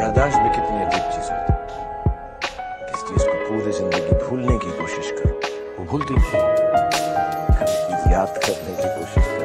यादाश्त भी कितनी अजीब चीज़ होती है। किस चीज़ को पूरी ज़िंदगी भूलने की कोशिश करो? वो भूलती नहीं याद करने की कोशिश करो।